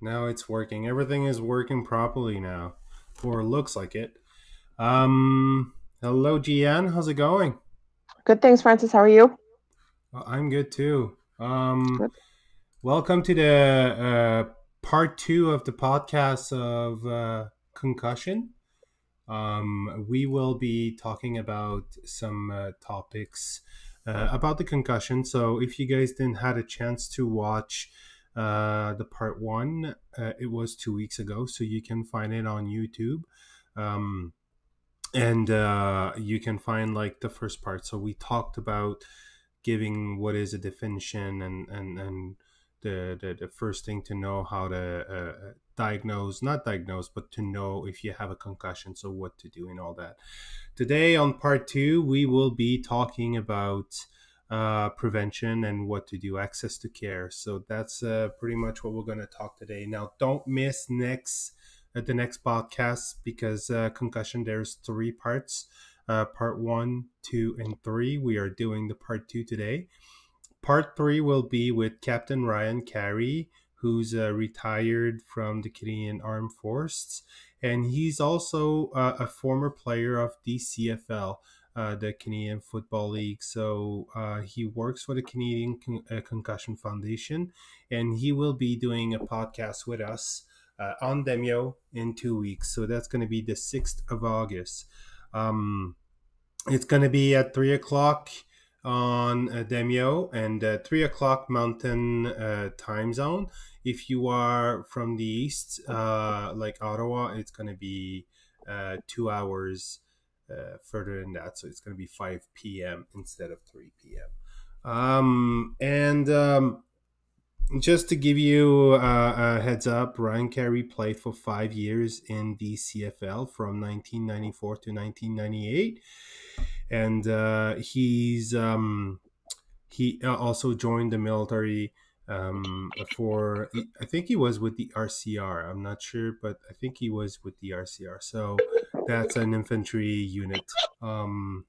now it's working. Everything is working properly now, or looks like it. Um, hello, Je-Anne. How's it going? Good, thanks, Francis. How are you? Uh, I'm good too. Um, Good. welcome to the uh, part two of the podcast of uh, concussion. Um, we will be talking about some uh, topics uh, about the concussion. So, if you guys didn't had a chance to watch uh, the part one, uh, it was two weeks ago, so you can find it on YouTube. Um, and uh, you can find like the first part. So we talked about giving what is a definition and and and the the, the first thing to know how to uh, diagnose, not diagnose, but to know if you have a concussion, so what to do and all that. Today on part two, we will be talking about uh, prevention and what to do, access to care. So that's uh, pretty much what we're going to talk today. Now, don't miss next at the next podcast because uh, concussion there's three parts uh, part one two and three we are doing the part two today part three will be with captain ryan carey who's uh, retired from the canadian armed forces and he's also uh, a former player of the cfl uh, the Canadian Football League. So uh, he works for the Canadian Con- uh, Concussion Foundation, and he will be doing a podcast with us uh, on Demio in two weeks. So that's going to be the 6th of August. Um, it's going to be at 3 o'clock on uh, Demio and uh, 3 o'clock Mountain time zone. If you are from the east, like Ottawa, it's going to be two hours uh, further than that. So it's going to be 5 p.m. instead of 3 p.m. Um, and um, just to give you uh, a heads up, Ryan Carey played for five years in the CFL from 1994 to 1998, and uh, he's um, he also joined the military um, for I think he was with the RCR. I'm not sure, but I think he was with the RCR. So that's an infantry unit. Um,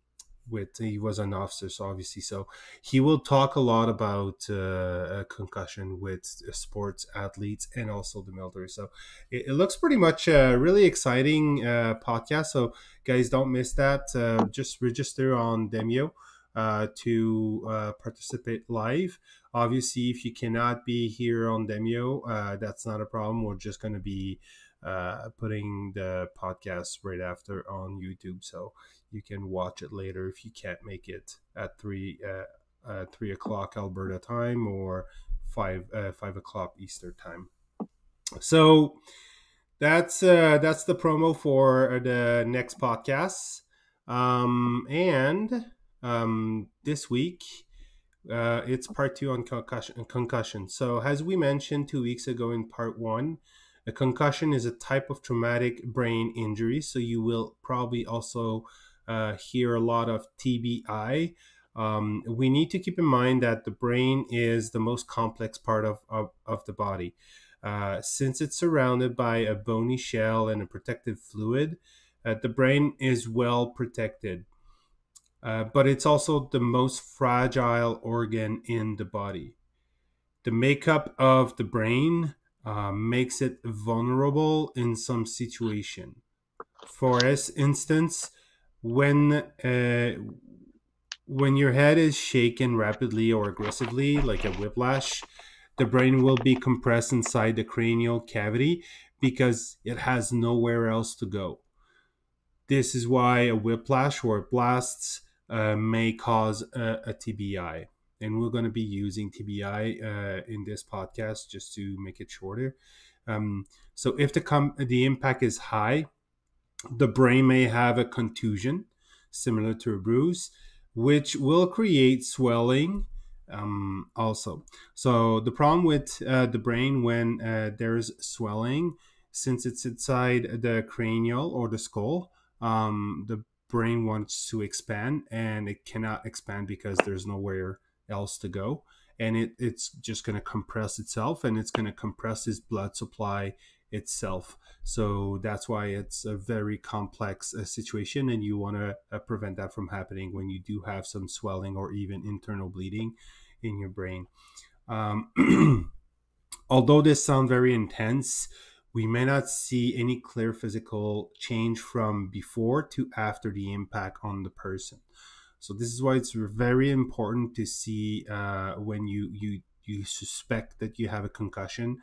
with he was an officer so obviously so he will talk a lot about uh, concussion with sports athletes and also the military so it, it looks pretty much a really exciting uh, podcast so guys don't miss that uh, just register on demio uh, to uh, participate live obviously if you cannot be here on demio uh, that's not a problem we're just going to be putting the podcast right after on youtube so you can watch it later if you can't make it at three uh, uh, three o'clock Alberta time or five uh, five o'clock Eastern time. So that's uh, that's the promo for the next podcast. Um, and um, this week uh, it's part two on concussion. Concussion. So as we mentioned two weeks ago in part one. A concussion is a type of traumatic brain injury, so you will probably also uh, hear a lot of TBI. Um, we need to keep in mind that the brain is the most complex part of, of, of the body. Uh, since it's surrounded by a bony shell and a protective fluid, uh, the brain is well protected. Uh, but it's also the most fragile organ in the body. The makeup of the brain uh, makes it vulnerable in some situation. For instance, when uh, when your head is shaken rapidly or aggressively, like a whiplash, the brain will be compressed inside the cranial cavity because it has nowhere else to go. This is why a whiplash or blasts uh, may cause a, a, TBI. And we're going to be using TBI uh, in this podcast just to make it shorter. Um, so if the com- the impact is high, the brain may have a contusion similar to a bruise, which will create swelling um, also. So, the problem with uh, the brain when uh, there's swelling, since it's inside the cranial or the skull, um, the brain wants to expand and it cannot expand because there's nowhere else to go. And it, it's just going to compress itself and it's going to compress its blood supply itself. So that's why it's a very complex uh, situation, and you want to uh, prevent that from happening when you do have some swelling or even internal bleeding in your brain. Um, although this sounds very intense, we may not see any clear physical change from before to after the impact on the person. So this is why it's very important to see uh, when you you you suspect that you have a concussion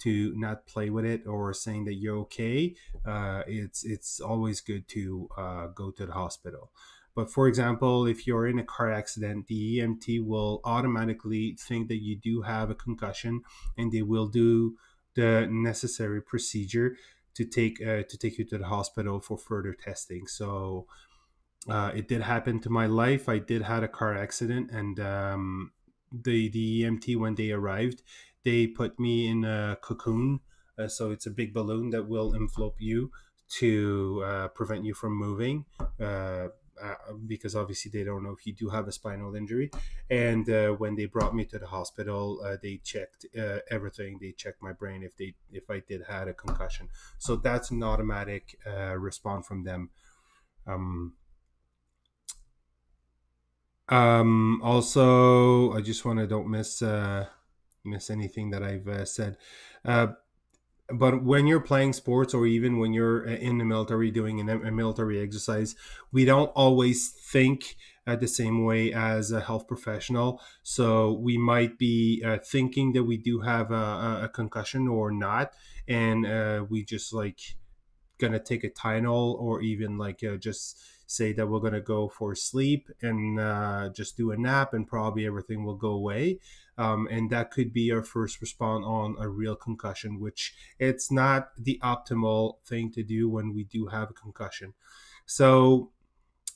to not play with it or saying that you're okay. Uh, it's it's always good to uh, go to the hospital. But for example, if you're in a car accident, the EMT will automatically think that you do have a concussion, and they will do the necessary procedure to take uh, to take you to the hospital for further testing. So uh, it did happen to my life. I did had a car accident, and um, the the EMT when they arrived, they put me in a cocoon. Uh, so it's a big balloon that will envelope you to uh, prevent you from moving. Uh, uh, because obviously they don't know if you do have a spinal injury. And uh, when they brought me to the hospital, they checked everything. They checked my brain if they if I did had a concussion. So that's an automatic response from them. Um, um, also, I just want to don't miss uh, miss anything that I've uh, said. Uh, but when you're playing sports or even when you're uh, in the military doing a military exercise, we don't always think uh, the same way as a health professional. So we might be uh, thinking that we do have a, a concussion or not, and uh, we just like gonna take a Tylenol or even like uh, just say that we're going to go for sleep and uh, just do a nap and probably everything will go away. Um, and that could be our first response on a real concussion, which it's not the optimal thing to do when we do have a concussion. So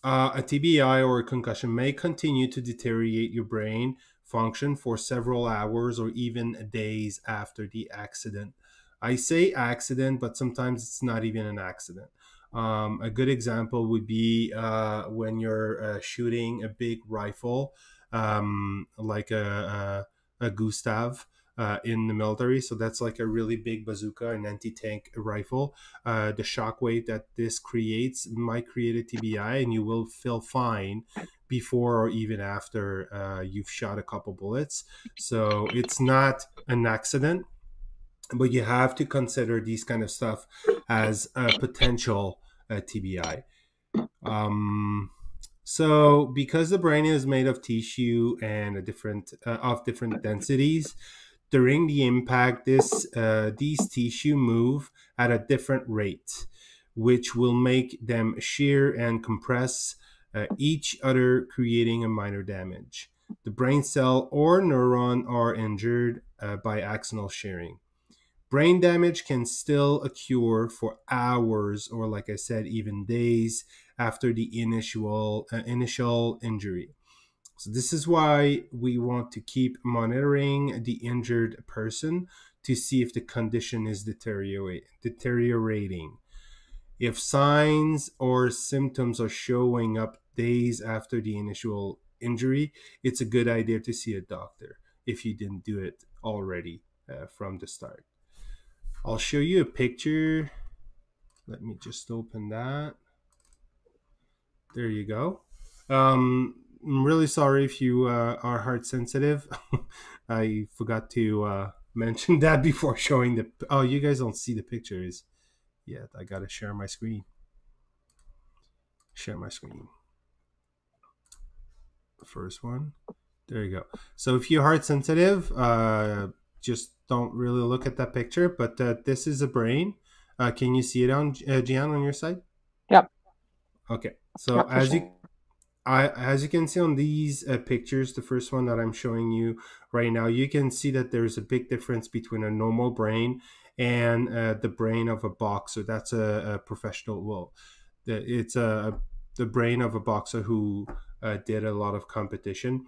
uh, a TBI or a concussion may continue to deteriorate your brain function for several hours or even days after the accident. I say accident, but sometimes it's not even an accident. Um, a good example would be uh, when you're uh, shooting a big rifle, um, like a, a, a Gustaf. Uh, in the military, so that's like a really big bazooka, an anti-tank rifle. Uh, the shockwave that this creates might create a TBI, and you will feel fine before or even after uh, you've shot a couple bullets. So it's not an accident but you have to consider these kind of stuff as a potential uh, TBI. Um, so, because the brain is made of tissue and a different uh, of different densities, during the impact, this uh, these tissue move at a different rate, which will make them shear and compress uh, each other, creating a minor damage. The brain cell or neuron are injured uh, by axonal shearing brain damage can still occur for hours or like i said even days after the initial uh, initial injury. So this is why we want to keep monitoring the injured person to see if the condition is deteriorating. If signs or symptoms are showing up days after the initial injury it's a good idea to see a doctor if you didn't do it already uh, from the start I'll show you a picture. Let me just open that. There you go. Um, I'm really sorry if you uh, are heart sensitive. I forgot to uh, mention that before showing the. Oh, you guys don't see the pictures yet. I gotta share my screen. Share my screen. The first one. There you go. So if you're heart sensitive, uh, just don't really look at that picture, but uh, this is a brain. Uh, can you see it on uh, Je-Anne on your side? Yep. Okay. So yep, as sure. you I, as you can see on these uh, pictures, the first one that I'm showing you right now, you can see that there's a big difference between a normal brain and uh, the brain of a boxer. That's a, a professional. Well, it's a the brain of a boxer who uh, did a lot of competition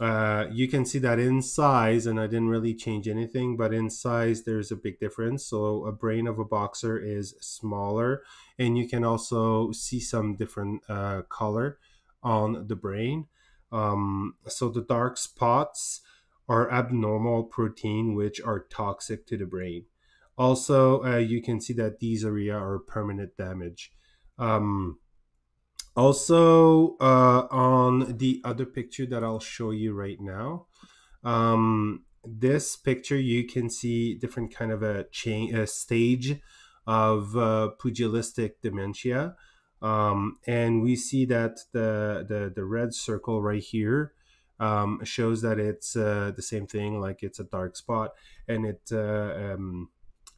uh, you can see that in size, and I didn't really change anything, but in size, there's a big difference. So a brain of a boxer is smaller, and you can also see some different uh, color on the brain. Um, so the dark spots are abnormal protein, which are toxic to the brain. Also, uh, you can see that these area are permanent damage. Um, also, uh, on the other picture that I'll show you right now, um, this picture, you can see different kind of a chain, a stage of uh, pugilistic dementia. Um, and we see that the, the, the red circle right here um, shows that it's uh, the same thing, like it's a dark spot, and it uh, um,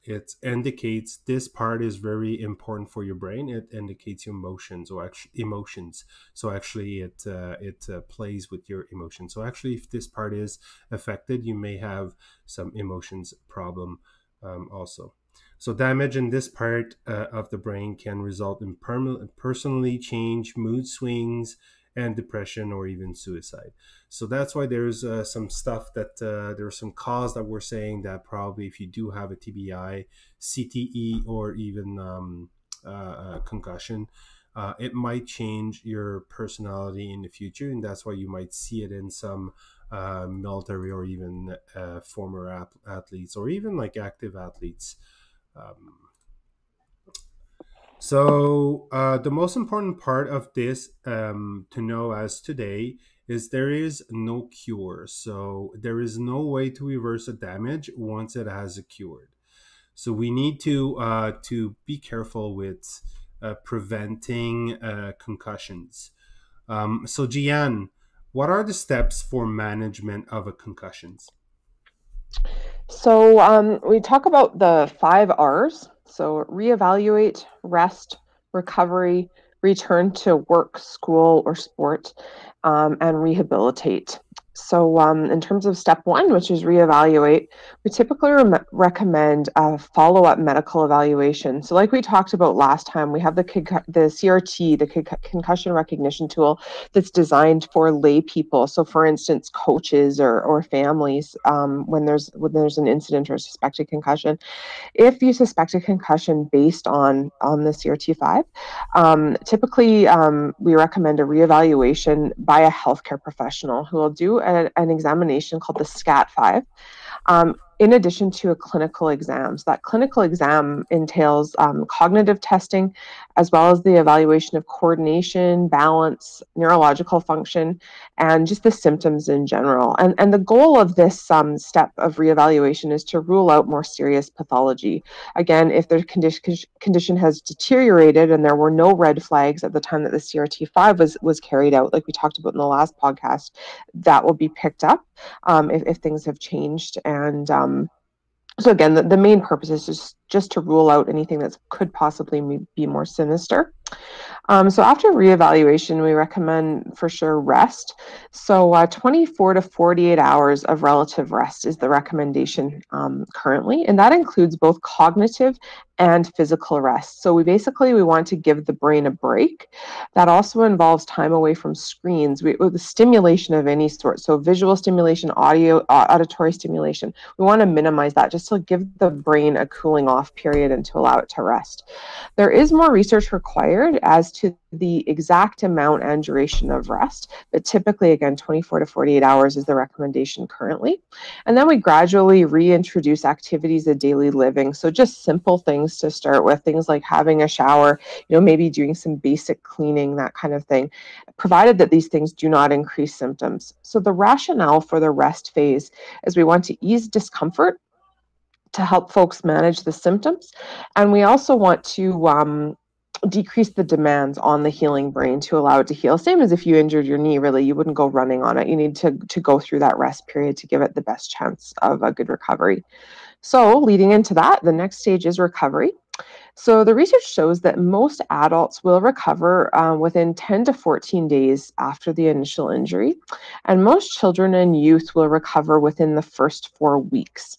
it indicates this part is very important for your brain. It indicates your emotions or actually emotions. So actually, it uh, it uh, plays with your emotions. So actually, if this part is affected, you may have some emotions problem um, also. So damage in this part uh, of the brain can result in permanent, personally change mood swings and depression or even suicide. So that's why there's uh, some stuff that uh, there's some cause that we're saying that probably if you do have a TBI, CTE, or even um, uh, concussion, uh, it might change your personality in the future, and that's why you might see it in some uh, military or even uh, former athletes or even like active athletes. Um, so uh, the most important part of this um, to know as today is there is no cure. So there is no way to reverse the damage once it has occurred. So we need to uh, to be careful with uh, preventing uh, concussions. Um, so Je-Anne, what are the steps for management of a concussions? So um, we talk about the five R's. So reevaluate, rest, recovery, return to work, school, or sport, um, and rehabilitate. So, um, in terms of step one, which is reevaluate, we typically re- recommend a follow up medical evaluation. So, like we talked about last time, we have the, the CRT, the concussion recognition tool, that's designed for lay people. So, for instance, coaches or, or families, um, when, there's, when there's an incident or suspected concussion. If you suspect a concussion based on, on the CRT5, um, typically um, we recommend a reevaluation by a healthcare professional who will do a, an examination called the SCAT5. Um, in addition to a clinical exam. So that clinical exam entails um, cognitive testing, as well as the evaluation of coordination, balance, neurological function, and just the symptoms in general. And, and the goal of this um, step of reevaluation is to rule out more serious pathology. Again, if the condition, condition has deteriorated and there were no red flags at the time that the CRT5 was, was carried out, like we talked about in the last podcast, that will be picked up um, if, if things have changed. And um, Um, so again, the, the main purpose is just, just to rule out anything that could possibly be more sinister. Um, so after reevaluation, we recommend for sure rest. So uh, 24 to 48 hours of relative rest is the recommendation um, currently, and that includes both cognitive and physical rest. So we basically we want to give the brain a break. That also involves time away from screens, we, with the stimulation of any sort. So visual stimulation, audio, auditory stimulation. We want to minimize that just to give the brain a cooling off period and to allow it to rest. There is more research required as to the exact amount and duration of rest, but typically, again, 24 to 48 hours is the recommendation currently. And then we gradually reintroduce activities of daily living. So just simple things to start with, things like having a shower, you know, maybe doing some basic cleaning, that kind of thing, provided that these things do not increase symptoms. So the rationale for the rest phase is we want to ease discomfort to help folks manage the symptoms. And we also want to um, decrease the demands on the healing brain to allow it to heal. Same as if you injured your knee, really, you wouldn't go running on it. You need to, to go through that rest period to give it the best chance of a good recovery. So, leading into that, the next stage is recovery. So, the research shows that most adults will recover um, within 10 to 14 days after the initial injury, and most children and youth will recover within the first four weeks.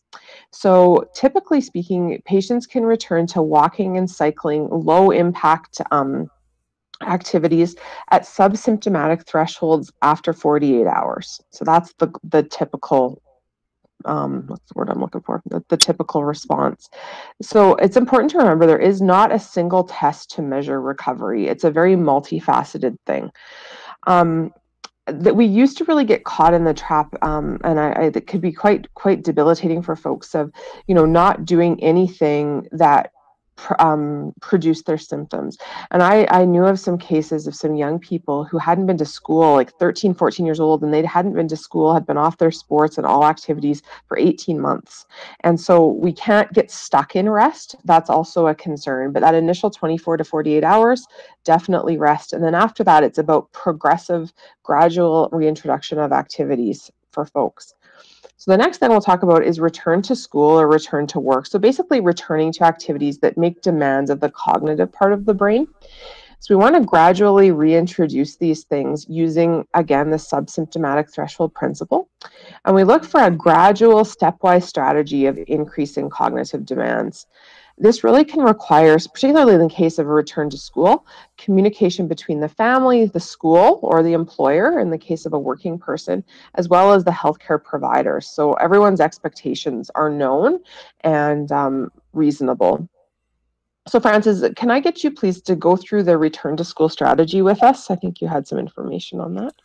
So, typically speaking, patients can return to walking and cycling low impact um, activities at subsymptomatic thresholds after 48 hours. So, that's the, the typical. Um, what's the word I'm looking for? The, the typical response. So it's important to remember there is not a single test to measure recovery. It's a very multifaceted thing. Um, that we used to really get caught in the trap um, and I, I it could be quite quite debilitating for folks of you know not doing anything that um, produce their symptoms. And I, I knew of some cases of some young people who hadn't been to school, like 13, 14 years old, and they hadn't been to school, had been off their sports and all activities for 18 months. And so we can't get stuck in rest. That's also a concern. But that initial 24 to 48 hours, definitely rest. And then after that, it's about progressive, gradual reintroduction of activities for folks. So the next thing we'll talk about is return to school or return to work. So basically returning to activities that make demands of the cognitive part of the brain. So we want to gradually reintroduce these things using, again, the subsymptomatic threshold principle. And we look for a gradual stepwise strategy of increasing cognitive demands. This really can require, particularly in the case of a return to school, communication between the family, the school, or the employer in the case of a working person, as well as the healthcare provider. So everyone's expectations are known and um, reasonable. So, Francis, can I get you please to go through the return to school strategy with us? I think you had some information on that.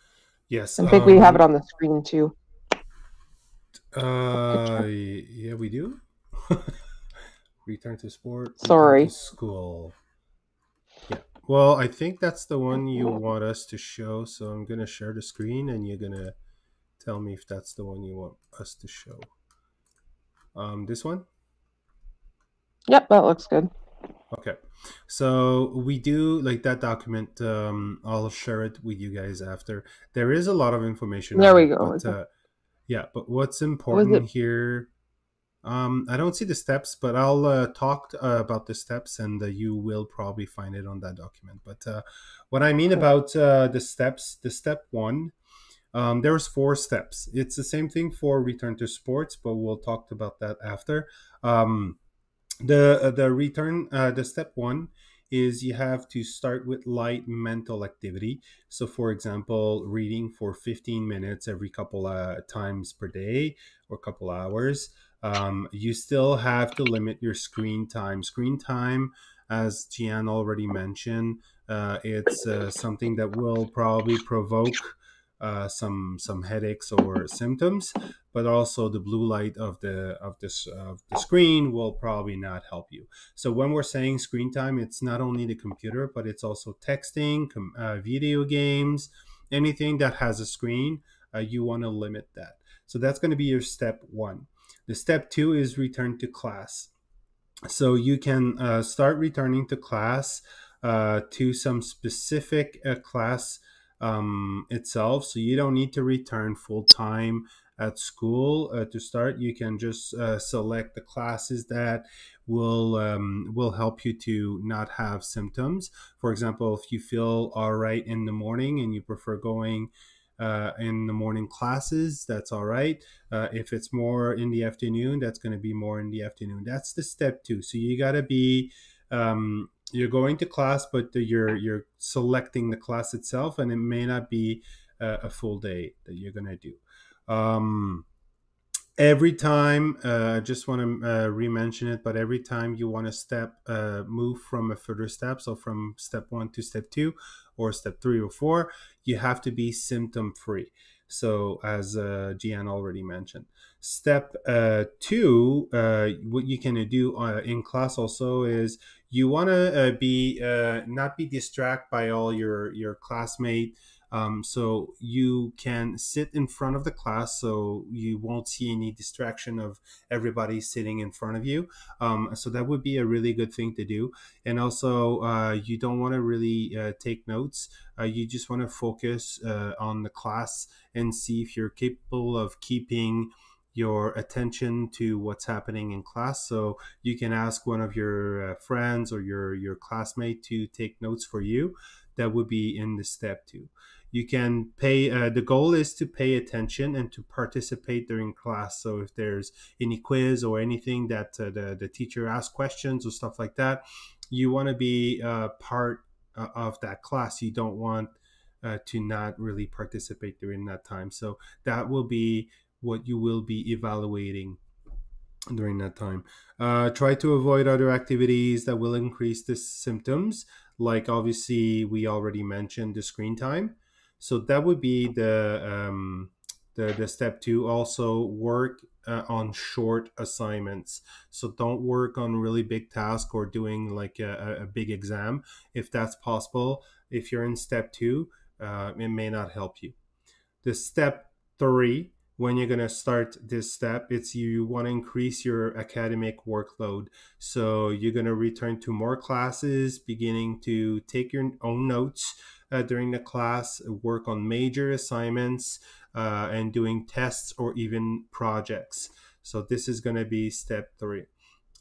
Yes. I think um, we have it um, on the screen too. Uh, yeah, we do. return to sport. Sorry. To school. Yeah. Well, I think that's the one you want us to show. So I'm gonna share the screen, and you're gonna tell me if that's the one you want us to show. Um, this one. Yep, that looks good. Okay, so we do like that document. Um, I'll share it with you guys after. There is a lot of information. There we go. But, uh, yeah, but what's important here um, I don't see the steps, but I'll uh, talk uh, about the steps, and uh, you will probably find it on that document. But uh, what I mean about uh, the steps, the step one, um, there's four steps. It's the same thing for return to sports, but we'll talk about that after. Um, the uh, the return, the step one is you have to start with light mental activity. So, for example, reading for 15 minutes every couple of times per day or couple hours um, you still have to limit your screen time. Screen time, as Je-Anne already mentioned, uh, it's uh, something that will probably provoke uh, some some headaches or symptoms, but also the blue light of the of this of the screen will probably not help you. So when we're saying screen time, it's not only the computer, but it's also texting, com- uh, video games, anything that has a screen. Uh, you want to limit that. So that's going to be your step one. The step two is return to class. So you can uh, start returning to class uh, to some specific uh, class um, itself. So you don't need to return full time at school uh, to start. You can just uh, select the classes that will um, will help you to not have symptoms. For example, if you feel all right in the morning and you prefer going uh, in the morning classes, that's all right. Uh, if it's more in the afternoon, that's going to be more in the afternoon. That's the step two. So you got to be, um, you're going to class, but you're you're selecting the class itself, and it may not be uh, a full day that you're going to do. Um, every time uh, i just want to uh, re-mention it but every time you want to step uh, move from a further step so from step one to step two or step three or four you have to be symptom free so as uh, Je-Anne already mentioned. Step uh, two uh, what you can do uh, in class also is you want to uh, be uh, not be distracted by all your your classmate um, so you can sit in front of the class, so you won't see any distraction of everybody sitting in front of you. Um, so that would be a really good thing to do. And also, uh, you don't want to really uh, take notes. Uh, you just want to focus uh, on the class and see if you're capable of keeping your attention to what's happening in class so you can ask one of your uh, friends or your your classmate to take notes for you that would be in the step two you can pay uh, the goal is to pay attention and to participate during class so if there's any quiz or anything that uh, the, the teacher asks questions or stuff like that you want to be uh, part uh, of that class you don't want uh, to not really participate during that time so that will be what you will be evaluating during that time. Uh, try to avoid other activities that will increase the symptoms, like obviously we already mentioned the screen time. So that would be the um, the, the step two. Also work uh, on short assignments. So don't work on really big task or doing like a, a big exam. If that's possible if you're in step two uh, it may not help you. The step three when you're going to start this step it's you want to increase your academic workload. So you're going to return to more classes beginning to take your own notes uh, during the class work on major assignments uh, and doing tests or even projects so this is going to be step three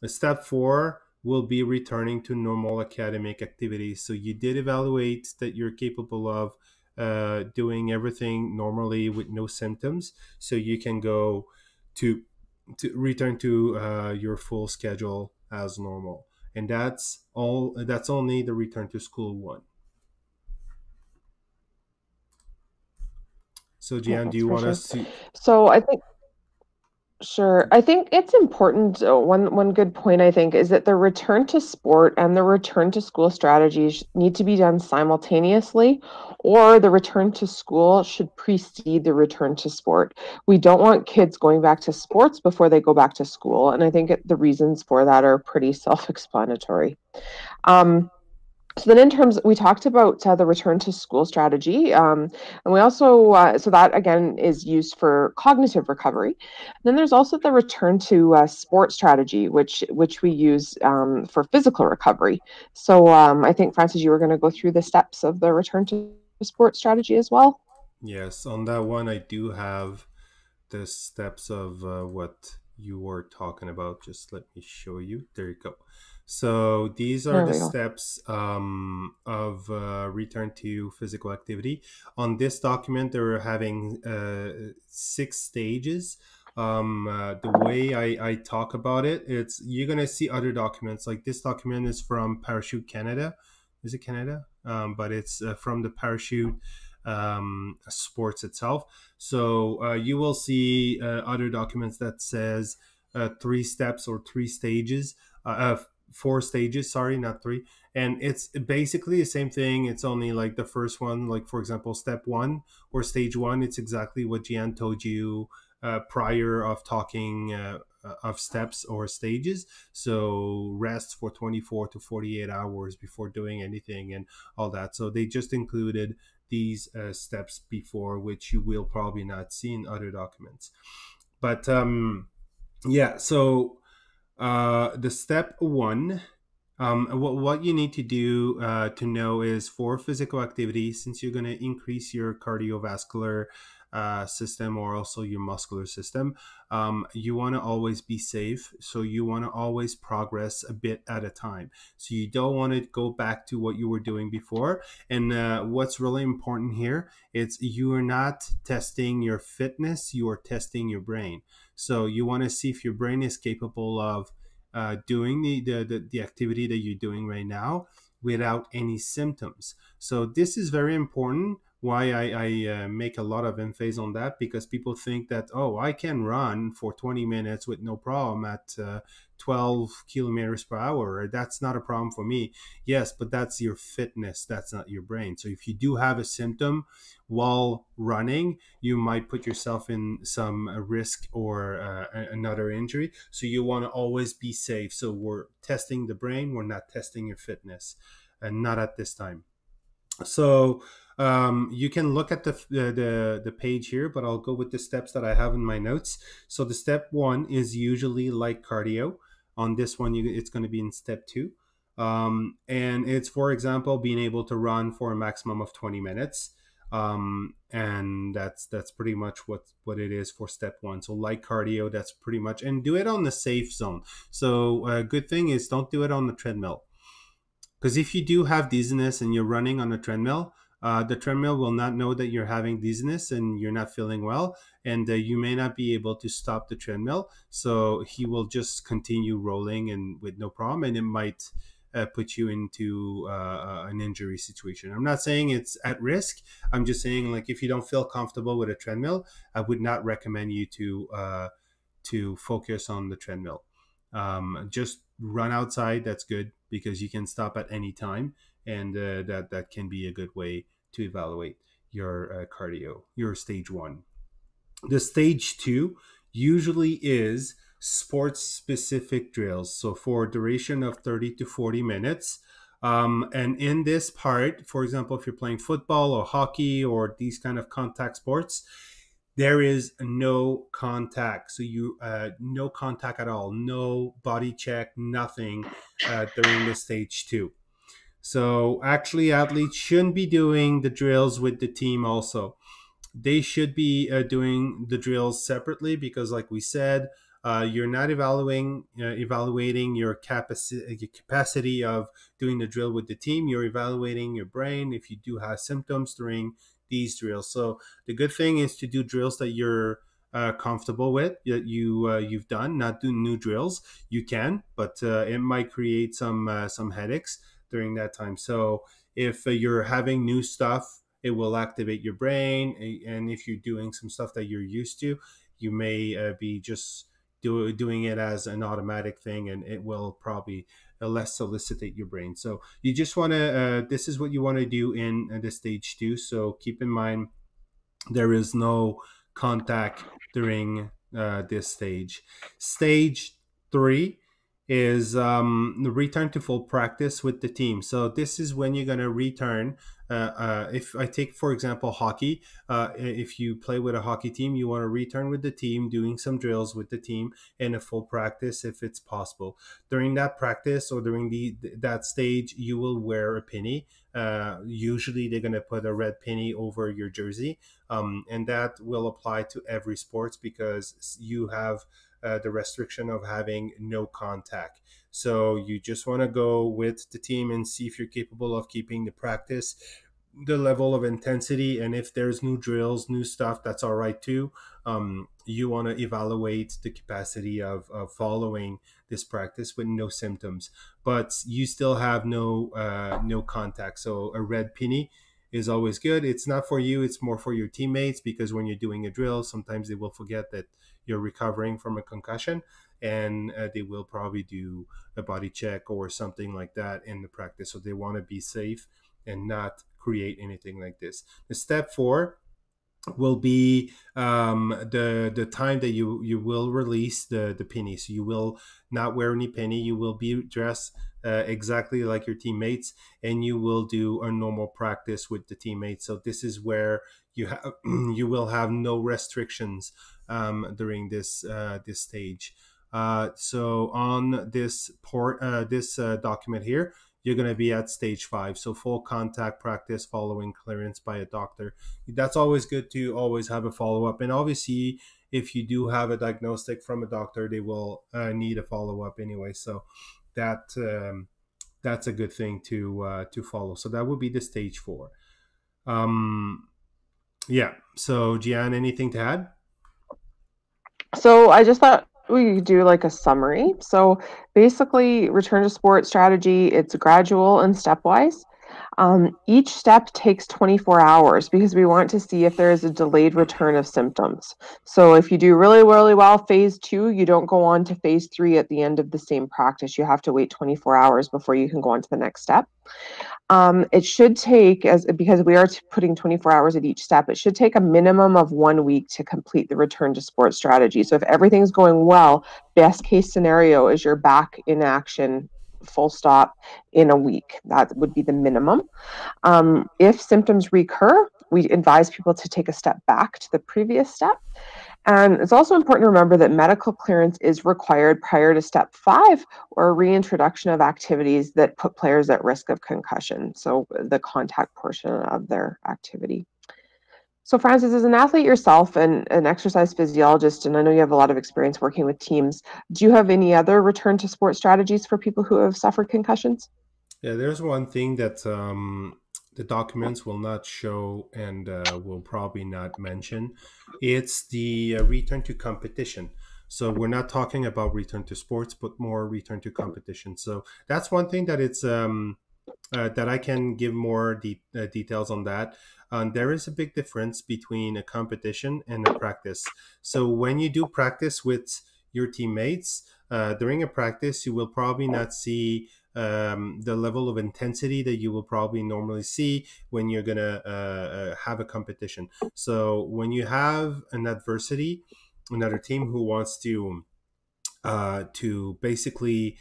step four will be returning to normal academic activities so you did evaluate that you're capable of uh, doing everything normally with no symptoms. So you can go to to return to uh, your full schedule as normal, and that's all. That's only the return to school one. So, Je-Anne, yeah, do you want sure. us to? So I think Sure. I think it's important. One one good point I think is that the return to sport and the return to school strategies need to be done simultaneously, or the return to school should precede the return to sport. We don't want kids going back to sports before they go back to school, and I think it, the reasons for that are pretty self-explanatory. Um, so then in terms we talked about uh, the return to school strategy um, and we also uh, so that again is used for cognitive recovery. And then there's also the return to uh, sport strategy which which we use um, for physical recovery. So um, i think francis you were going to go through the steps of the return to sport strategy as well? Yes on that one i do have the steps of uh, what you were talking about. Just let me show you. There you go so these are the steps um, of uh, return to physical activity. On this document, they're having uh, six stages. Um, uh, the way I, I talk about it, it's you're gonna see other documents. Like this document is from Parachute Canada. Is it Canada? Um, but it's uh, from the Parachute um, sports itself. So uh, you will see uh, other documents that says three steps or three stages. Uh, four stages sorry not three. And it's basically the same thing. It's only like the first one like for example step one or stage one it's exactly what Je-Anne told you uh, prior of talking uh, of steps or stages. So rest for 24 to 48 hours before doing anything and all that. So they just included these uh, steps before which you will probably not see in other documents. But um yeah so uh, the step one, um, what, what you need to do uh, to know is for physical activity, since you're going to increase your cardiovascular uh, system or also your muscular system, um, you want to always be safe. So you want to always progress a bit at a time. So you don't want to go back to what you were doing before. And uh, what's really important here, it's you are not testing your fitness, you are testing your brain. So you want to see if your brain is capable of uh, doing the, the, the, the activity that you're doing right now without any symptoms. So this is very important why I, I uh, make a lot of emphasis on that because people think that oh I can run for 20 minutes with no problem at uh, 12 kilometers per hour. That's not a problem for me. Yes, but that's your fitness. That's not your brain. So if you do have a symptom while running, you might put yourself in some uh, risk or uh, another injury. So you want to always be safe. So we're testing the brain. We're not testing your fitness, and not at this time. So um, you can look at the, the the page here, but I'll go with the steps that I have in my notes. So the step one is usually like cardio. On this one, you, it's going to be in step two. Um, and it's, for example, being able to run for a maximum of 20 minutes. Um, and that's that's pretty much what what it is for step one. So like cardio, that's pretty much, and do it on the safe zone. So a good thing is don't do it on the treadmill, because if you do have dizziness and you're running on a treadmill, uh, the treadmill will not know that you're having dizziness and you're not feeling well, and uh, you may not be able to stop the treadmill. So he will just continue rolling and with no problem, and it might uh, put you into uh, uh, an injury situation. I'm not saying it's at risk. I'm just saying like if you don't feel comfortable with a treadmill, I would not recommend you to uh, to focus on the treadmill. Um, just run outside. That's good because you can stop at any time and uh, that that can be a good way to evaluate your uh, cardio, your stage one. The stage two usually is sports specific drills. So for a duration of 30 to 40 minutes. Um, and in this part, for example, if you're playing football or hockey or these kind of contact sports, there is no contact. So you uh, no contact at all, no body check, nothing uh, during the stage two. So actually, athletes shouldn't be doing the drills with the team also they should be uh, doing the drills separately because, like we said, uh, you're not evaluating uh, evaluating your capacity capacity of doing the drill with the team. You're evaluating your brain if you do have symptoms during these drills. So the good thing is to do drills that you're uh, comfortable with that you uh, you've done. Not do new drills. You can, but uh, it might create some uh, some headaches during that time. So if uh, you're having new stuff it will activate your brain and if you're doing some stuff that you're used to you may uh, be just do, doing it as an automatic thing and it will probably uh, less solicitate your brain. So you just want to uh, this is what you want to do in uh, the stage two. So keep in mind there is no contact during this stage. Stage three is um, the return to full practice with the team. So this is when you're going to return. Uh, uh, if I take, for example, hockey, uh, if you play with a hockey team, you want to return with the team, doing some drills with the team in a full practice if it's possible. During that practice or during the that stage, you will wear a penny. Uh, usually, they're going to put a red penny over your jersey, um, and that will apply to every sports because you have uh, the restriction of having no contact. So you just want to go with the team and see if you're capable of keeping the practice, the level of intensity, and if there's new drills, new stuff, that's all right too. Um, you want to evaluate the capacity of, of following this practice with no symptoms, but you still have no uh, no contact. So a red penny is always good. It's not for you, it's more for your teammates because when you're doing a drill, sometimes they will forget that you're recovering from a concussion and uh, they will probably do a body check or something like that in the practice. So they want to be safe and not create anything like this. The step four will be um, the the time that you you will release the the penny. So you will not wear any penny. You will be dressed uh, exactly like your teammates, and you will do a normal practice with the teammates. So this is where you have you will have no restrictions um, during this uh, this stage. Uh, so on this port uh, this uh, document here, you're going to be at stage five. So full contact practice following clearance by a doctor. That's always good to always have a follow up. And obviously, if you do have a diagnostic from a doctor, they will uh, need a follow up anyway. So that um, that's a good thing to uh, to follow. So that would be the stage four. Um, yeah. So Je-Anne, anything to add? So I just thought we could do like a summary. So basically, return to sport strategy, it's gradual and stepwise. Um, each step takes 24 hours because we want to see if there is a delayed return of symptoms. So if you do really, really well, phase two, you don't go on to phase three at the end of the same practice. You have to wait 24 hours before you can go on to the next step. Um, it should take, as because we are putting 24 hours at each step, it should take a minimum of one week to complete the return to sport strategy. So if everything's going well, best case scenario is you're back in action full stop in a week. That would be the minimum. Um, if symptoms recur, we advise people to take a step back to the previous step. And it's also important to remember that medical clearance is required prior to step five or reintroduction of activities that put players at risk of concussion. So the contact portion of their activity. So, Francis, as an athlete yourself and an exercise physiologist, and I know you have a lot of experience working with teams, do you have any other return to sport strategies for people who have suffered concussions? Yeah, there's one thing that um, the documents will not show and uh, will probably not mention. It's the uh, return to competition. So we're not talking about return to sports, but more return to competition. So that's one thing that it's um, uh, that I can give more de- uh, details on that. Um, there is a big difference between a competition and a practice. So when you do practice with your teammates uh, during a practice, you will probably not see um, the level of intensity that you will probably normally see when you're gonna uh, uh, have a competition. So when you have an adversity, another team who wants to uh, to basically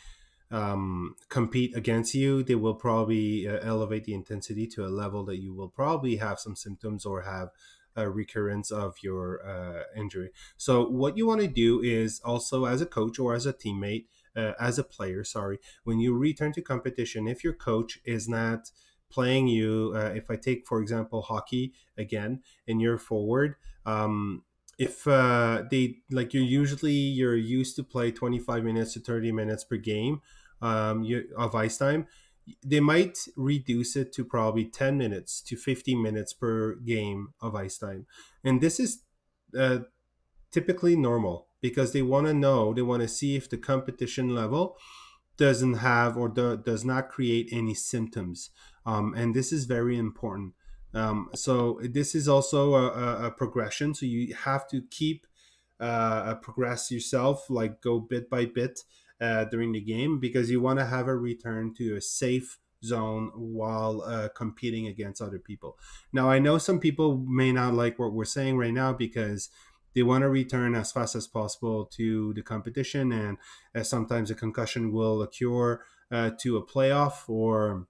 um, compete against you, they will probably uh, elevate the intensity to a level that you will probably have some symptoms or have a recurrence of your uh, injury. So, what you want to do is also as a coach or as a teammate, uh, as a player, sorry, when you return to competition, if your coach is not playing you, uh, if I take, for example, hockey again, and you're forward, um, if uh, they like you're usually you're used to play 25 minutes to 30 minutes per game um, of ice time they might reduce it to probably 10 minutes to 15 minutes per game of ice time. And this is uh, typically normal because they want to know they want to see if the competition level doesn't have or do, does not create any symptoms. Um, and this is very important. Um, so this is also a, a, progression. So you have to keep uh, progress yourself like go bit by bit uh, during the game because you want to have a return to a safe zone while uh, competing against other people. Now, I know some people may not like what we're saying right now because they want to return as fast as possible to the competition, and uh, sometimes a concussion will occur uh, to a playoff or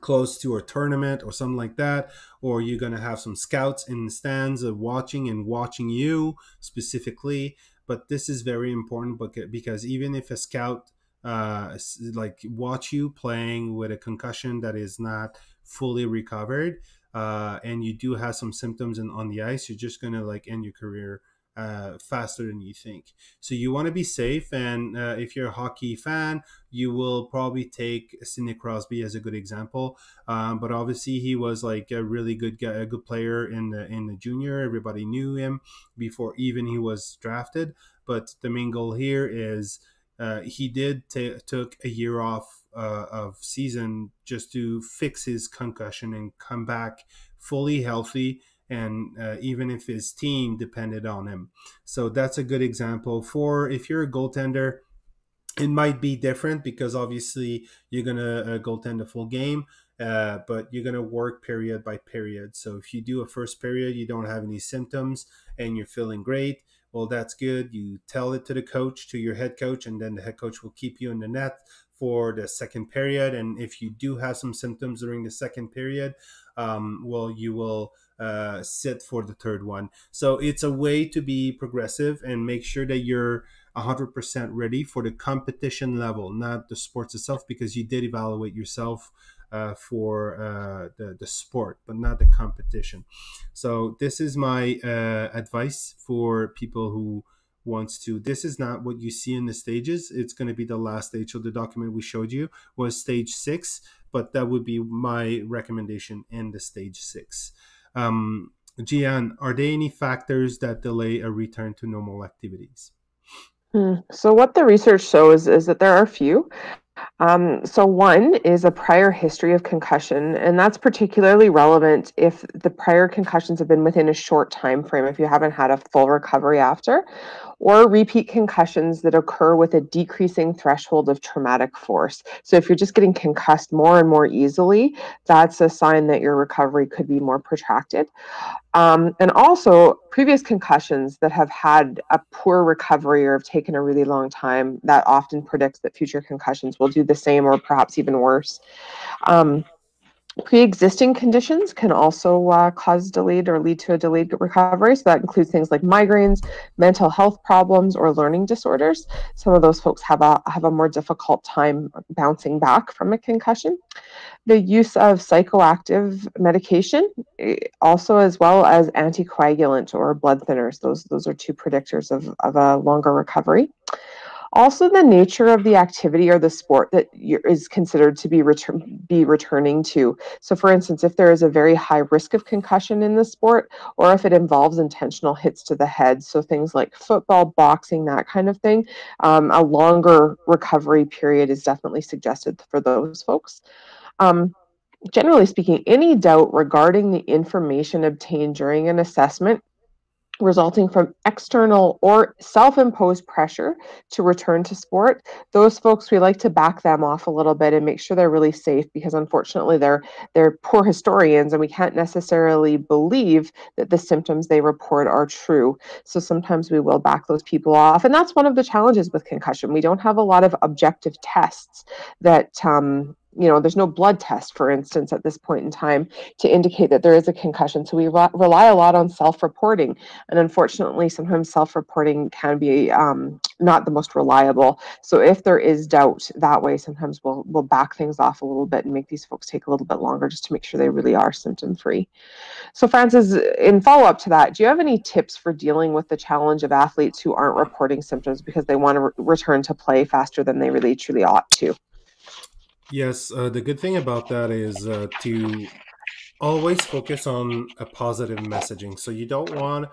close to a tournament or something like that or you're going to have some scouts in the stands watching and watching you specifically but this is very important because even if a scout uh, like watch you playing with a concussion that is not fully recovered uh, and you do have some symptoms in, on the ice you're just gonna like end your career uh, faster than you think. So you want to be safe, and uh, if you're a hockey fan, you will probably take Sidney Crosby as a good example. Um, but obviously, he was like a really good guy, a good player in the in the junior. Everybody knew him before even he was drafted. But the main goal here is uh, he did t- took a year off uh, of season just to fix his concussion and come back fully healthy and uh, even if his team depended on him. So that's a good example for if you're a goaltender. It might be different because obviously you're gonna uh, goaltend a full game, uh, but you're gonna work period by period. So if you do a first period, you don't have any symptoms and you're feeling great, well, that's good. You tell it to the coach, to your head coach, and then the head coach will keep you in the net for the second period. And if you do have some symptoms during the second period, um, well, you will uh, sit for the third one. So it's a way to be progressive and make sure that you're 100% ready for the competition level, not the sports itself, because you did evaluate yourself uh, for uh, the, the sport, but not the competition. So this is my uh, advice for people who wants to this is not what you see in the stages it's going to be the last stage so the document we showed you was stage six but that would be my recommendation in the stage six um, Je-Anne, are there any factors that delay a return to normal activities? Hmm. So, what the research shows is that there are a few. Um, so, one is a prior history of concussion, and that's particularly relevant if the prior concussions have been within a short time frame, if you haven't had a full recovery after, or repeat concussions that occur with a decreasing threshold of traumatic force. So, if you're just getting concussed more and more easily, that's a sign that your recovery could be more protracted. Um, and also, previous concussions that have had a poor recovery or have taken a really long time, that often predicts that future concussions will do the same or perhaps even worse. Um, Pre-existing conditions can also uh, cause delayed or lead to a delayed recovery. So that includes things like migraines, mental health problems, or learning disorders. Some of those folks have a have a more difficult time bouncing back from a concussion. The use of psychoactive medication, eh, also as well as anticoagulant or blood thinners. Those those are two predictors of, of a longer recovery. Also, the nature of the activity or the sport that is considered to be return be returning to. So, for instance, if there is a very high risk of concussion in the sport, or if it involves intentional hits to the head, so things like football, boxing, that kind of thing, um, a longer recovery period is definitely suggested for those folks. Um, generally speaking, any doubt regarding the information obtained during an assessment resulting from external or self-imposed pressure to return to sport those folks we like to back them off a little bit and make sure they're really safe because unfortunately they're they're poor historians and we can't necessarily believe that the symptoms they report are true. So sometimes we will back those people off and that's one of the challenges with concussion. We don't have a lot of objective tests that um, you know, there's no blood test, for instance, at this point in time to indicate that there is a concussion. So we re- rely a lot on self-reporting, and unfortunately, sometimes self-reporting can be um, not the most reliable. So if there is doubt that way, sometimes we'll we'll back things off a little bit and make these folks take a little bit longer just to make sure they really are symptom-free. So Francis, in follow-up to that, do you have any tips for dealing with the challenge of athletes who aren't reporting symptoms because they want to re- return to play faster than they really truly ought to? Yes, uh, the good thing about that is uh, to always focus on a positive messaging. So you don't want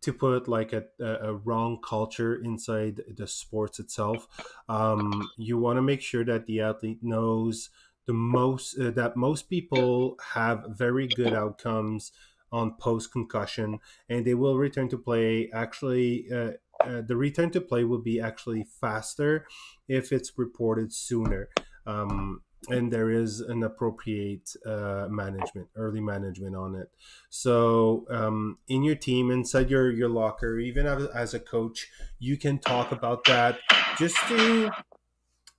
to put like a, a, wrong culture inside the sports itself. Um, you want to make sure that the athlete knows the most uh, that most people have very good outcomes on post concussion, and they will return to play. Actually, uh, uh, the return to play will be actually faster if it's reported sooner um, and there is an appropriate uh, management, early management on it. So um, in your team, inside your your locker, even as a coach, you can talk about that just to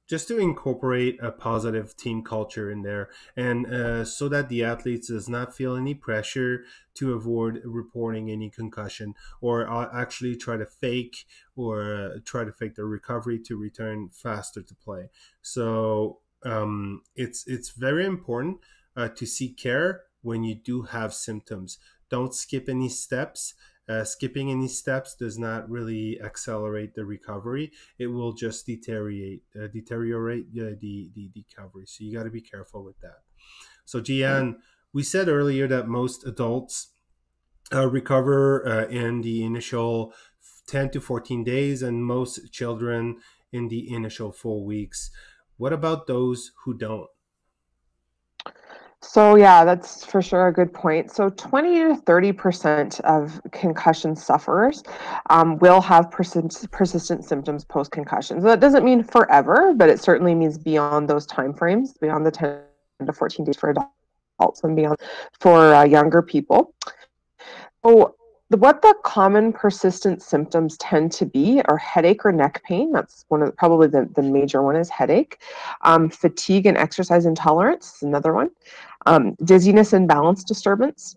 just to incorporate a positive team culture in there. And uh, so that the athletes does not feel any pressure to avoid reporting any concussion or uh, actually try to fake or uh, try to fake their recovery to return faster to play. So um, it's it's very important uh, to seek care when you do have symptoms. Don't skip any steps uh, skipping any steps does not really accelerate the recovery. It will just deteriorate uh, deteriorate the, the the recovery. So you got to be careful with that. So Je-Anne, we said earlier that most adults uh, recover uh, in the initial 10 to 14 days, and most children in the initial four weeks. What about those who don't? So yeah, that's for sure a good point. So 20 to 30 percent of concussion sufferers um, will have persist- persistent symptoms post concussion. So that doesn't mean forever, but it certainly means beyond those timeframes, beyond the 10 to 14 days for adults and beyond for uh, younger people. So what the common persistent symptoms tend to be are headache or neck pain. That's one of the, probably the, the major one is headache. Um, fatigue and exercise intolerance is another one. Um, dizziness and balance disturbance.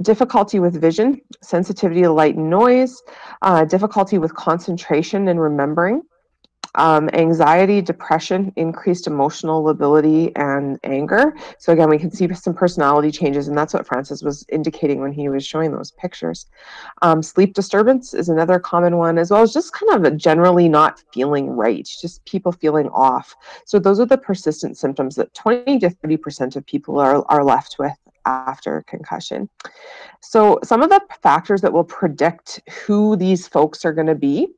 Difficulty with vision, sensitivity to light and noise, uh, difficulty with concentration and remembering, um, anxiety, depression, increased emotional lability, and anger. So again, we can see some personality changes, and that's what Francis was indicating when he was showing those pictures. Um, sleep disturbance is another common one, as well as just kind of generally not feeling right, just people feeling off. So those are the persistent symptoms that 20 to 30% of people are, are left with after concussion. So some of the factors that will predict who these folks are going to be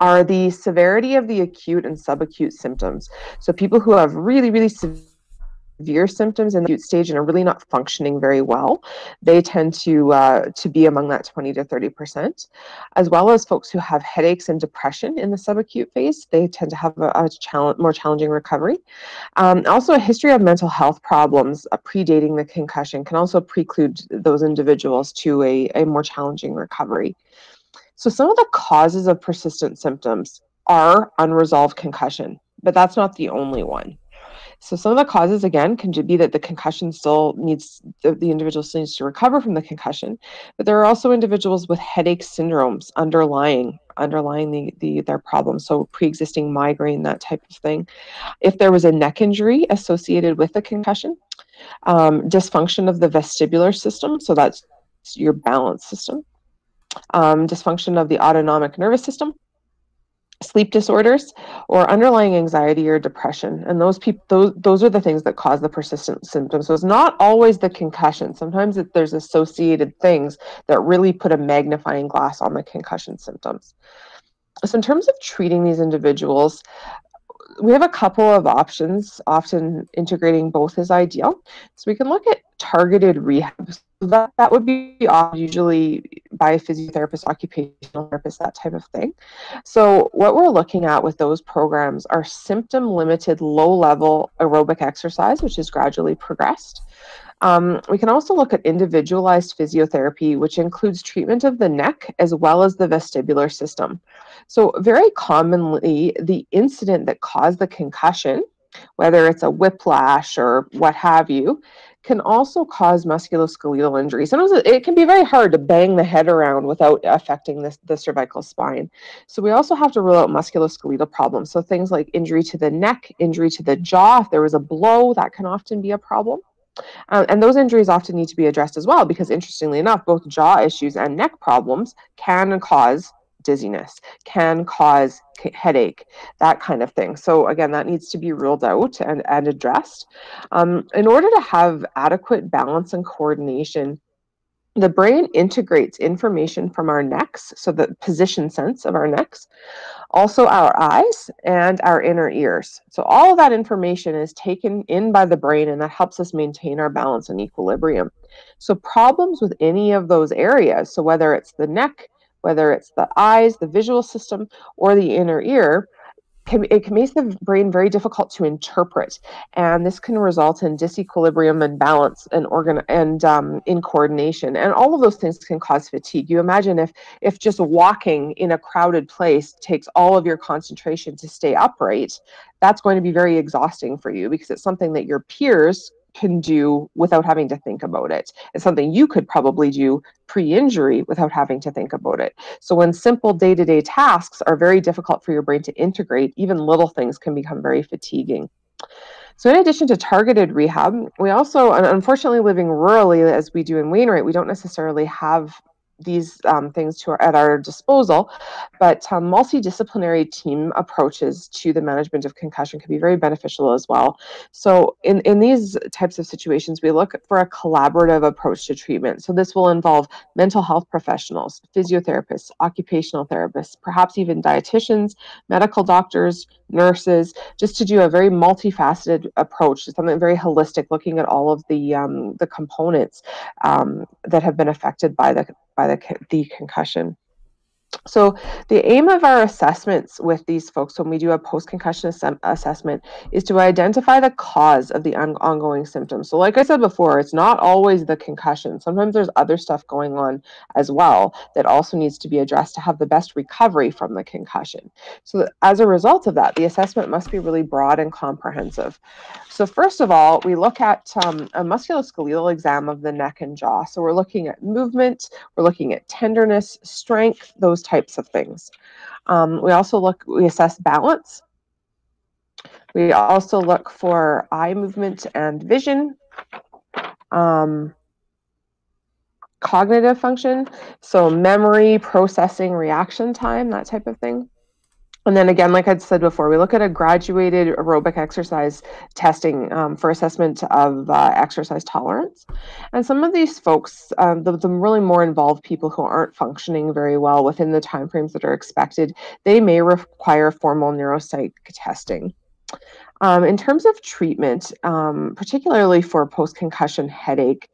are the severity of the acute and subacute symptoms. So people who have really, really severe symptoms in the acute stage and are really not functioning very well, they tend to uh, to be among that 20 to 30 percent, as well as folks who have headaches and depression in the subacute phase. They tend to have a, a challenge, more challenging recovery. Um, also, a history of mental health problems uh, predating the concussion can also preclude those individuals to a, a more challenging recovery. So, some of the causes of persistent symptoms are unresolved concussion, but that's not the only one. So, some of the causes, again, can be that the concussion still needs, the, the individual still needs to recover from the concussion, but there are also individuals with headache syndromes underlying underlying the, the their problems so pre-existing migraine that type of thing if there was a neck injury associated with the concussion um, dysfunction of the vestibular system so that's your balance system um, dysfunction of the autonomic nervous system, sleep disorders, or underlying anxiety or depression. And those people, those, those are the things that cause the persistent symptoms. So it's not always the concussion. Sometimes it, there's associated things that really put a magnifying glass on the concussion symptoms. So in terms of treating these individuals, we have a couple of options, often integrating both is ideal. So we can look at targeted rehab. So that, that would be usually by a physiotherapist, occupational therapist, that type of thing. So, what we're looking at with those programs are symptom limited, low level aerobic exercise, which is gradually progressed. Um, we can also look at individualized physiotherapy, which includes treatment of the neck as well as the vestibular system. So, very commonly, the incident that caused the concussion, whether it's a whiplash or what have you, can also cause musculoskeletal injury. Sometimes it can be very hard to bang the head around without affecting the, the cervical spine. So we also have to rule out musculoskeletal problems. So things like injury to the neck, injury to the jaw, if there was a blow, that can often be a problem. Uh, and those injuries often need to be addressed as well because, interestingly enough, both jaw issues and neck problems can cause dizziness, can cause headache, that kind of thing. So, again, that needs to be ruled out and, and addressed. Um, in order to have adequate balance and coordination, the brain integrates information from our necks, so the position sense of our necks, also our eyes and our inner ears. So all of that information is taken in by the brain and that helps us maintain our balance and equilibrium. So problems with any of those areas, so whether it's the neck, whether it's the eyes, the visual system, or the inner ear, can, it can make the brain very difficult to interpret, and this can result in disequilibrium and balance and organ and um, in coordination, and all of those things can cause fatigue. You imagine if if just walking in a crowded place takes all of your concentration to stay upright, that's going to be very exhausting for you because it's something that your peers can do without having to think about it. It's something you could probably do pre injury without having to think about it. So, when simple day to day tasks are very difficult for your brain to integrate, even little things can become very fatiguing. So, in addition to targeted rehab, we also, unfortunately, living rurally as we do in Wainwright, we don't necessarily have these um, things to our, at our disposal, but um, multidisciplinary team approaches to the management of concussion can be very beneficial as well. So in, in these types of situations, we look for a collaborative approach to treatment. So this will involve mental health professionals, physiotherapists, occupational therapists, perhaps even dietitians, medical doctors, nurses, just to do a very multifaceted approach, something very holistic, looking at all of the um, the components um, that have been affected by the by the, the concussion. So the aim of our assessments with these folks when we do a post-concussion ass- assessment is to identify the cause of the on- ongoing symptoms. So like I said before, it's not always the concussion. Sometimes there's other stuff going on as well that also needs to be addressed to have the best recovery from the concussion. So as a result of that, the assessment must be really broad and comprehensive. So first of all, we look at um, a musculoskeletal exam of the neck and jaw. So we're looking at movement, we're looking at tenderness, strength, those types of things. Um, we also look, we assess balance. We also look for eye movement and vision. Um, cognitive function, so memory, processing, reaction time, that type of thing. And then again, like I'd said before, we look at a graduated aerobic exercise testing um, for assessment of uh, exercise tolerance. And some of these folks, um, the, the, really more involved people who aren't functioning very well within the timeframes that are expected, they may require formal neuropsych testing. Um, in terms of treatment, um, particularly for post-concussion headache,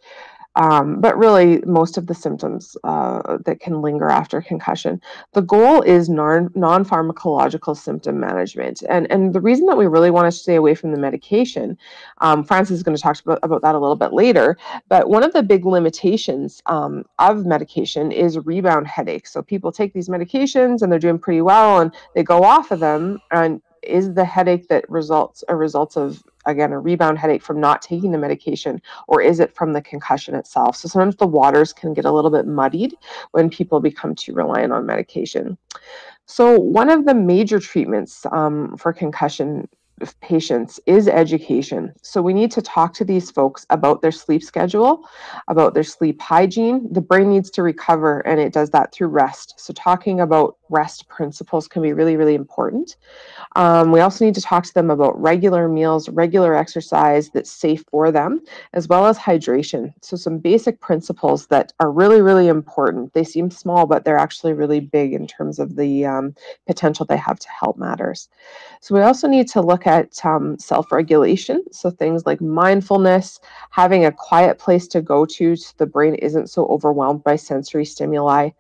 um, but really most of the symptoms uh, that can linger after concussion. The goal is non pharmacological symptom management. And, and the reason that we really want to stay away from the medication, um, Francis is going to talk about, about that a little bit later, but one of the big limitations um, of medication is rebound headaches. So people take these medications and they're doing pretty well and they go off of them and is the headache that results a result of again a rebound headache from not taking the medication or is it from the concussion itself so sometimes the waters can get a little bit muddied when people become too reliant on medication so one of the major treatments um, for concussion patients is education. So we need to talk to these folks about their sleep schedule, about their sleep hygiene. The brain needs to recover and it does that through rest. So talking about rest principles can be really, really important. Um, we also need to talk to them about regular meals, regular exercise that's safe for them, as well as hydration. So, some basic principles that are really, really important. They seem small, but they're actually really big in terms of the um, potential they have to help matters. So, we also need to look at um, self regulation. So, things like mindfulness, having a quiet place to go to so the brain isn't so overwhelmed by sensory stimuli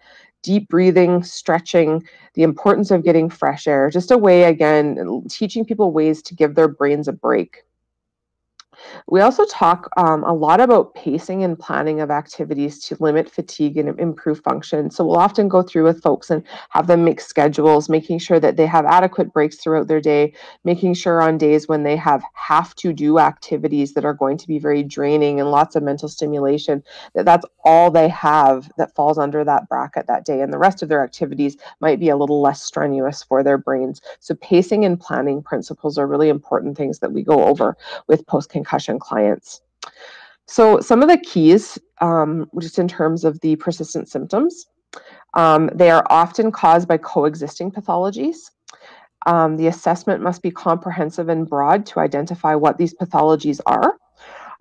deep breathing, stretching, the importance of getting fresh air, just a way, again, teaching people ways to give their brains a break. We also talk um, a lot about pacing and planning of activities to limit fatigue and improve function. So we'll often go through with folks and have them make schedules, making sure that they have adequate breaks throughout their day, making sure on days when they have have to do activities that are going to be very draining and lots of mental stimulation, that that's all they have that falls under that bracket that day. And the rest of their activities might be a little less strenuous for their brains. So pacing and planning principles are really important things that we go over with post concussion clients. So some of the keys, um, just in terms of the persistent symptoms, um, they are often caused by coexisting pathologies. Um, the assessment must be comprehensive and broad to identify what these pathologies are.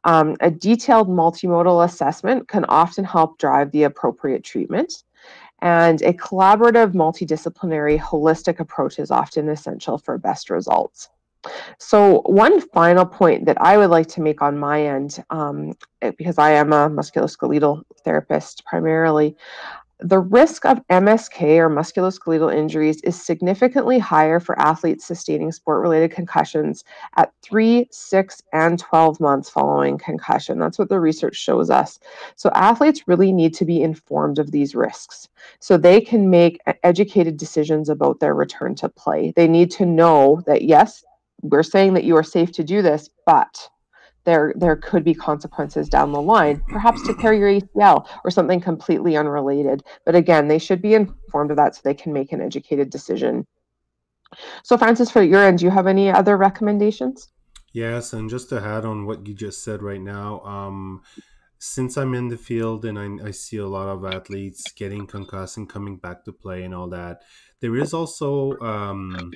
Um, a detailed multimodal assessment can often help drive the appropriate treatment. And a collaborative, multidisciplinary, holistic approach is often essential for best results. So, one final point that I would like to make on my end, um, eh, because I am a musculoskeletal therapist primarily, the risk of MSK or musculoskeletal injuries is significantly higher for athletes sustaining sport related concussions at 3, 6, and 12 months following concussion. That's what the research shows us. So, athletes really need to be informed of these risks so they can make educated decisions about their return to play. They need to know that, yes, we're saying that you are safe to do this, but there there could be consequences down the line, perhaps to tear your ACL or something completely unrelated. But again, they should be informed of that so they can make an educated decision. So, Francis, for your end, do you have any other recommendations? Yes, and just to add on what you just said right now, um, since I'm in the field and I, I see a lot of athletes getting concussed and coming back to play and all that, there is also um,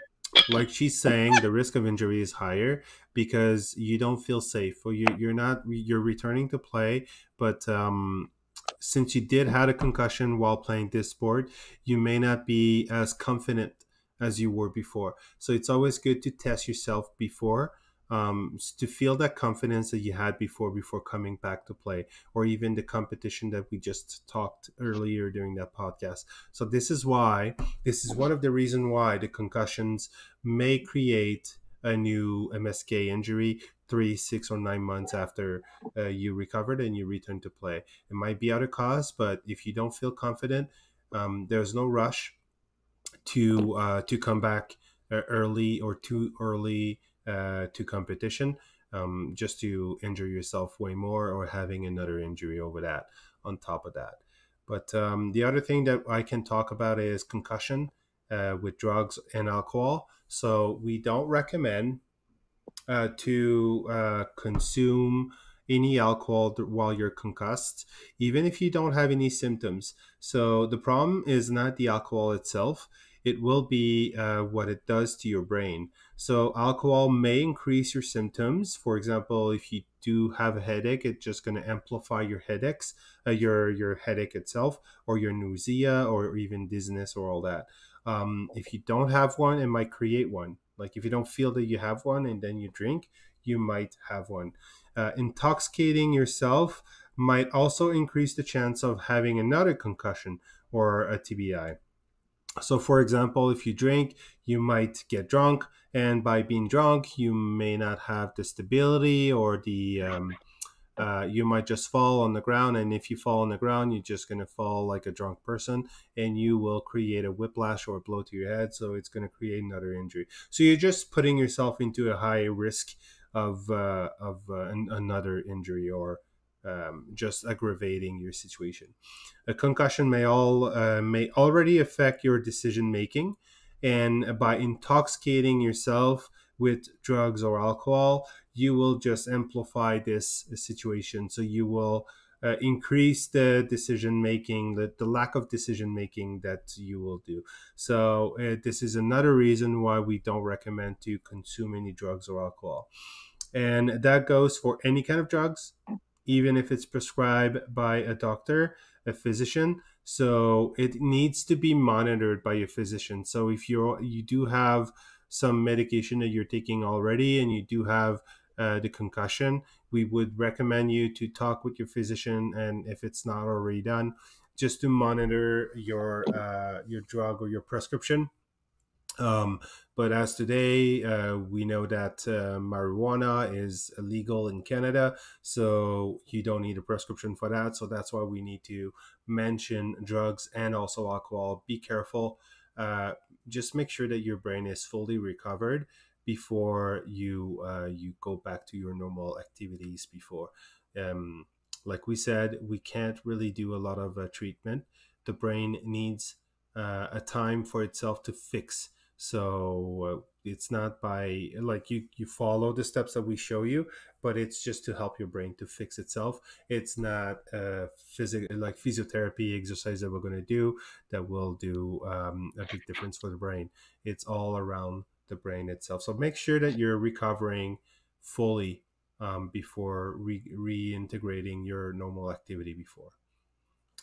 like she's saying, the risk of injury is higher because you don't feel safe. Or you, you're not you're returning to play, but um, since you did had a concussion while playing this sport, you may not be as confident as you were before. So it's always good to test yourself before um, to feel that confidence that you had before before coming back to play or even the competition that we just talked earlier during that podcast. So this is why this is one of the reason why the concussions may create a new msk injury three six or nine months after uh, you recovered and you return to play. It might be out of cause but if you don't feel confident um, there's no rush to uh, to come back uh, early or too early uh, to competition um, just to injure yourself way more or having another injury over that on top of that. But um, the other thing that I can talk about is concussion uh, with drugs and alcohol. So we don't recommend uh, to uh, consume any alcohol while you're concussed, even if you don't have any symptoms. So the problem is not the alcohol itself, it will be uh, what it does to your brain. So alcohol may increase your symptoms. For example, if you do have a headache, it's just going to amplify your headaches, uh, your your headache itself, or your nausea, or even dizziness, or all that. Um, if you don't have one, it might create one. Like if you don't feel that you have one and then you drink, you might have one. Uh, intoxicating yourself might also increase the chance of having another concussion or a TBI. So, for example, if you drink, you might get drunk, and by being drunk, you may not have the stability or the um, uh, you might just fall on the ground. And if you fall on the ground, you're just going to fall like a drunk person, and you will create a whiplash or a blow to your head. So, it's going to create another injury. So, you're just putting yourself into a high risk of uh, of uh, an, another injury or um, just aggravating your situation. A concussion may all uh, may already affect your decision making, and by intoxicating yourself with drugs or alcohol, you will just amplify this situation. So you will uh, increase the decision making, the, the lack of decision making that you will do. So, uh, this is another reason why we don't recommend to consume any drugs or alcohol. And that goes for any kind of drugs, even if it's prescribed by a doctor, a physician. So, it needs to be monitored by your physician. So, if you're you do have some medication that you're taking already and you do have uh, the concussion, we would recommend you to talk with your physician, and if it's not already done, just to monitor your uh, your drug or your prescription. Um, but as today, uh, we know that uh, marijuana is illegal in Canada, so you don't need a prescription for that. So that's why we need to mention drugs and also alcohol. Be careful. Uh, just make sure that your brain is fully recovered before you uh, you go back to your normal activities before um, like we said we can't really do a lot of uh, treatment the brain needs uh, a time for itself to fix so uh, it's not by like you you follow the steps that we show you but it's just to help your brain to fix itself it's not a physical like physiotherapy exercise that we're going to do that will do um, a big difference for the brain it's all around the brain itself. So make sure that you're recovering fully um, before re- reintegrating your normal activity before.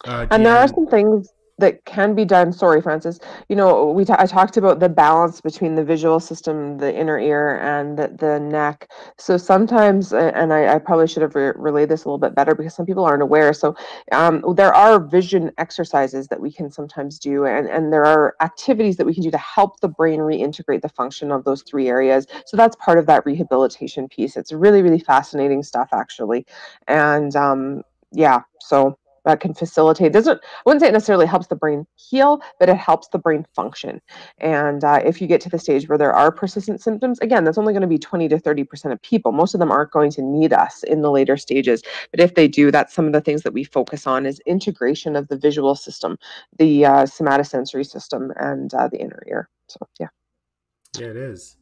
Uh, and there are some things that can be done. Sorry francis. You know we t- I talked about the balance between the visual system the inner ear and the, the neck. So sometimes and I, I probably should have re- relayed this a little bit better because some people aren't aware. So um, there are vision exercises that we can sometimes do and, and there are activities that we can do to help the brain reintegrate the function of those three areas. So that's part of that rehabilitation piece. It's really really fascinating stuff actually. And um, yeah so that can facilitate doesn't I wouldn't say it necessarily helps the brain heal, but it helps the brain function. And uh, if you get to the stage where there are persistent symptoms, again, that's only going to be 20 to 30 percent of people. Most of them aren't going to need us in the later stages, but if they do, that's some of the things that we focus on is integration of the visual system, the uh, somatosensory system, and uh, the inner ear. So yeah. Yeah, it is.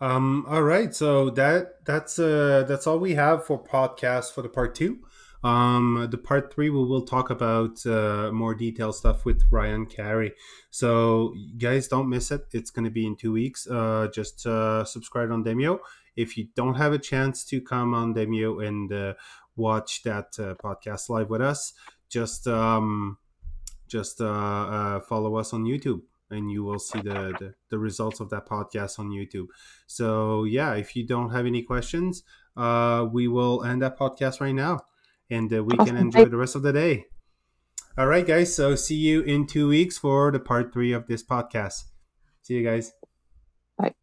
Um, all right, so that that's uh that's all we have for podcast for the part two. Um, the part three, we will talk about uh, more detailed stuff with Ryan Carey. So, guys, don't miss it. It's going to be in two weeks. Uh, just uh, subscribe on Demio. If you don't have a chance to come on Demio and uh, watch that uh, podcast live with us, just um, just uh, follow us on YouTube and you will see the, the, the, results of that podcast on YouTube. So, yeah, if you don't have any questions, uh, we will end that podcast right now and uh, we can enjoy the rest of the day. All right, guys. So see you in two weeks for the part three of this podcast. See you guys. Bye.